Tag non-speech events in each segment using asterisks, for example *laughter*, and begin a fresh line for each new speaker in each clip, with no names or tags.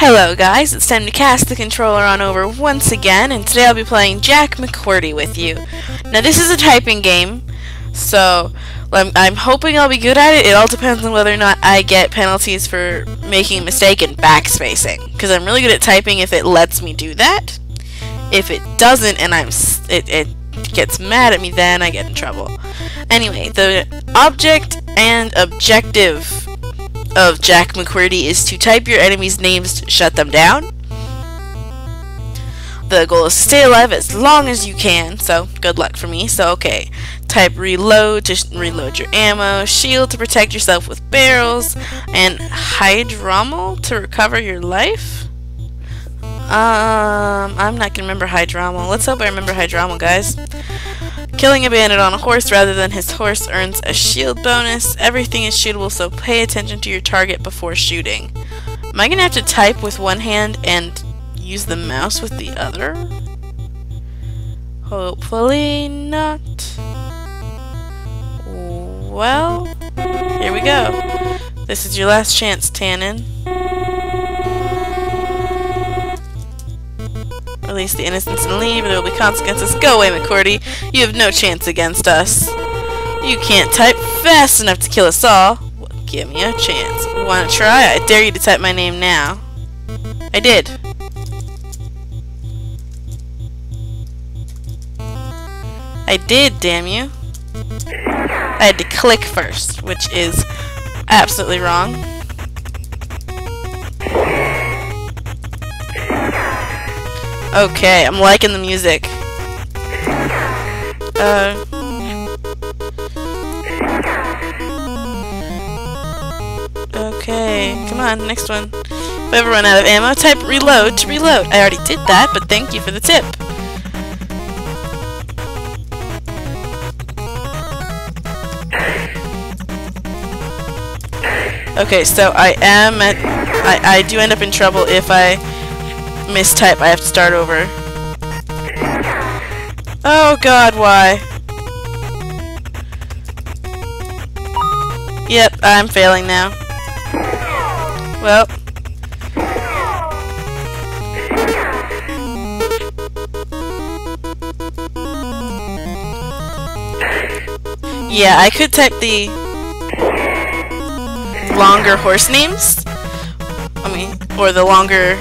Hello guys, it's time to cast the controller on over once again, and today I'll be playing Jack MacQwerty with you. Now this is a typing game, so I'm, I'm, hoping I'll be good at it. It all depends on whether or not I get penalties for making a mistake and backspacing, because I'm really good at typing if it lets me do that. If it doesn't and I'm it, it gets mad at me, then I get in trouble. Anyway, the object and objective of Jack MacQwerty is to type your enemies' names to shut them down. The goal is to stay alive as long as you can, so good luck for me. So, okay. Type reload to reload your ammo, shield to protect yourself with barrels, and hydromel to recover your life? Um, I'm not gonna remember hydromel. Let's hope I remember hydromel, guys. Killing a bandit on a horse rather than his horse earns a shield bonus. Everything is shootable, so pay attention to your target before shooting. Am I going to have to type with one hand and use the mouse with the other? Hopefully not. Well, here we go. This is your last chance, Tannen. Release the innocents and leave, or there will be consequences. Go away, MacQwerty. You have no chance against us. You can't type fast enough to kill us all. Well, give me a chance. Wanna try? I dare you to type my name now. I did. I did, damn you. I had to click first, which is absolutely wrong. Okay, I'm liking the music. Uh... Okay, come on, next one. If I ever run out of ammo, type reload to reload. I already did that, but thank you for the tip. Okay, so I am at... I, I do end up in trouble if I mistype, I have to start over. Oh god, why? Yep, I'm failing now. Well. Yeah, I could type the longer horse names. I mean, or the longer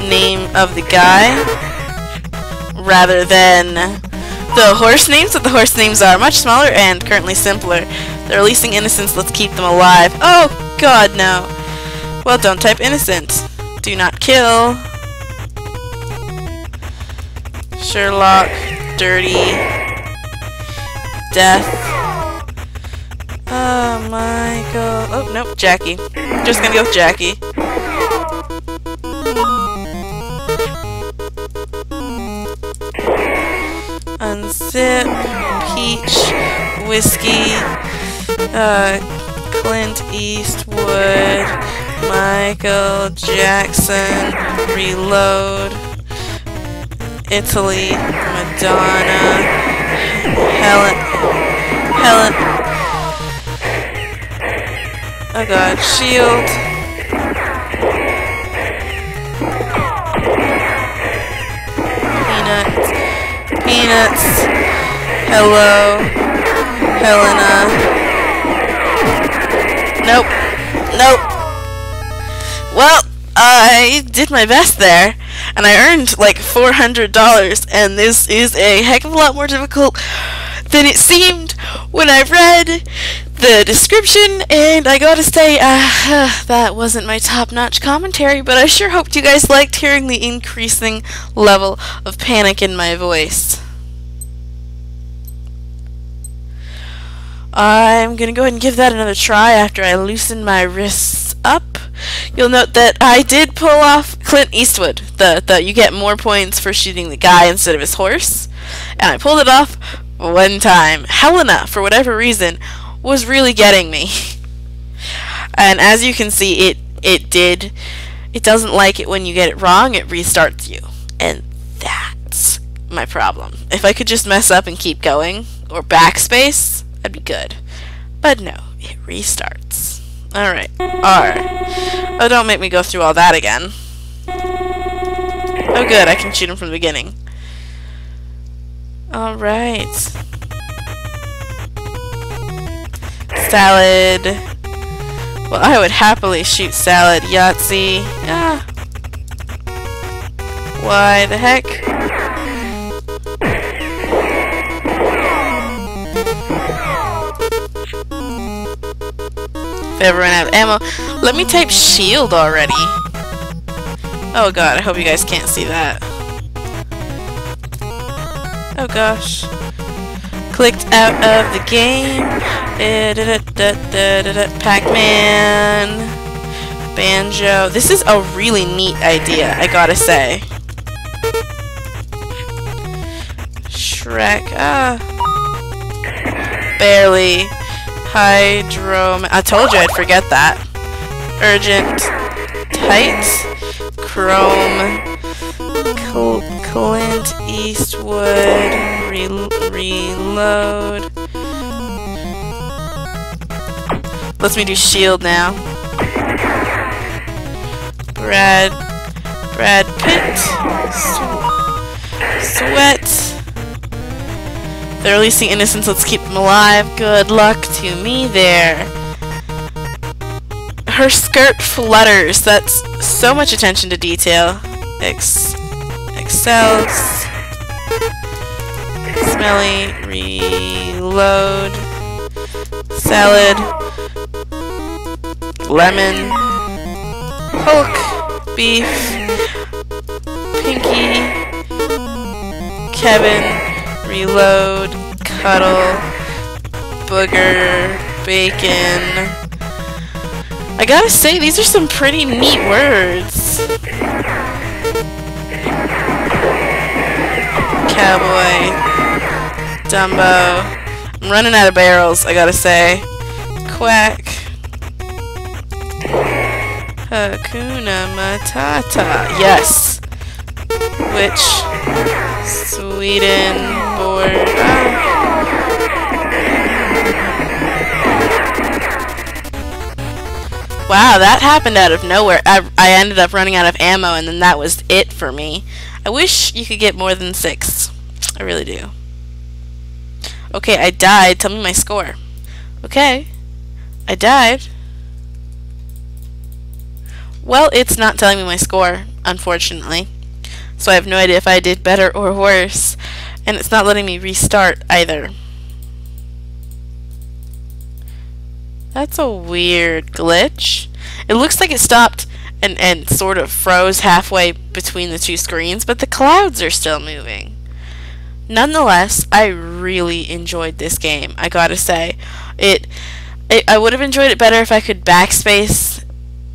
name of the guy rather than the horse names, but the horse names are much smaller and currently simpler. They're releasing innocents, let's keep them alive. Oh, god, no. Well, don't type innocent. Do not kill. Sherlock, dirty, death. Oh, Michael. Oh, nope, Jackie. Just gonna go with Jackie. Unzip, Peach, Whiskey, uh, Clint Eastwood, Michael Jackson, Reload, Italy, Madonna, Helen, Helen, oh god, Shield, Peanuts. Hello. Helena. Nope. Nope. Well, I did my best there, and I earned like $400, and this is a heck of a lot more difficult than it seemed when I read the description, and I gotta say, uh, *sighs* that wasn't my top-notch commentary, but I sure hoped you guys liked hearing the increasing level of panic in my voice. I'm gonna go ahead and give that another try after I loosen my wrists up. You'll note that I did pull off Clint Eastwood, the, the you get more points for shooting the guy instead of his horse, and I pulled it off one time. Helena, for whatever reason, was really getting me. and as you can see, it it did. It doesn't like it when you get it wrong. It restarts you, and that's my problem. If I could just mess up and keep going, or backspace, I'd be good. But no, it restarts. Alright. R. Oh, don't make me go through all that again. Oh good, I can shoot him from the beginning. Alright. Salad. Well, I would happily shoot salad. Yahtzee. Ah. Why the heck? If ever run out of ammo. Let me type shield already. Oh god, I hope you guys can't see that. Oh gosh. Clicked out of the game. Pac-Man. Banjo. This is a really neat idea, I gotta say. Shrek. Ah. Barely. Hydro. I told you I'd forget that. Urgent. Tight. Chrome. Cl Clint Eastwood. Re reload. Let's me do shield now. Brad. Brad Pitt. Sweat. They're releasing innocents, let's keep them alive. Good luck to me there. Her skirt flutters. That's so much attention to detail. Ex excels. Smelly. Reload. Salad. Lemon. Hulk. Beef. Pinky. Kevin reload, cuddle, booger, bacon. I gotta say, these are some pretty neat words. Cowboy, Dumbo. I'm running out of barrels, I gotta say. Quack. Hakuna Matata. Yes. Which Sweden board. Oh. Wow, that happened out of nowhere. I, I ended up running out of ammo and then that was it for me. I wish you could get more than six. I really do. Okay, I died. Tell me my score. Okay. I died. Well, it's not telling me my score, unfortunately so I have no idea if I did better or worse. And it's not letting me restart either. That's a weird glitch. It looks like it stopped and, and sort of froze halfway between the two screens, but the clouds are still moving. Nonetheless, I really enjoyed this game, I gotta say. It, it I would have enjoyed it better if I could backspace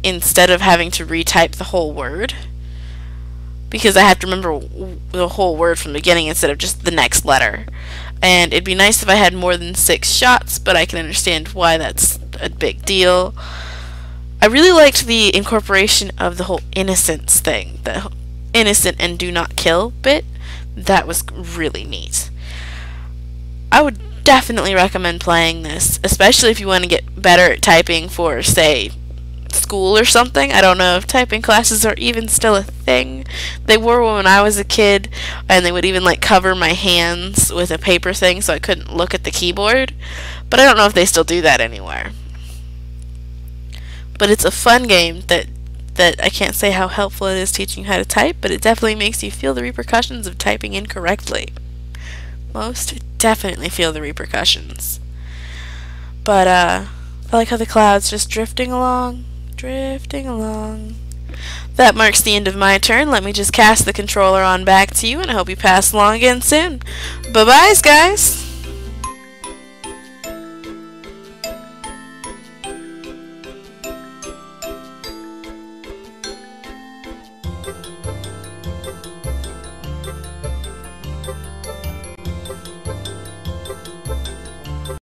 instead of having to retype the whole word because I have to remember the whole word from the beginning instead of just the next letter. And it'd be nice if I had more than six shots, but I can understand why that's a big deal. I really liked the incorporation of the whole innocence thing, the innocent and do not kill bit. That was really neat. I would definitely recommend playing this, especially if you want to get better at typing for, say, school or something. I don't know if typing classes are even still a thing. They were when I was a kid, and they would even like cover my hands with a paper thing so I couldn't look at the keyboard. But I don't know if they still do that anywhere. But it's a fun game that that I can't say how helpful it is teaching you how to type, but it definitely makes you feel the repercussions of typing incorrectly. Most definitely feel the repercussions. But uh I like how the clouds just drifting along drifting along. That marks the end of my turn. Let me just cast the controller on back to you, and I hope you pass along again soon. Bye-byes, guys!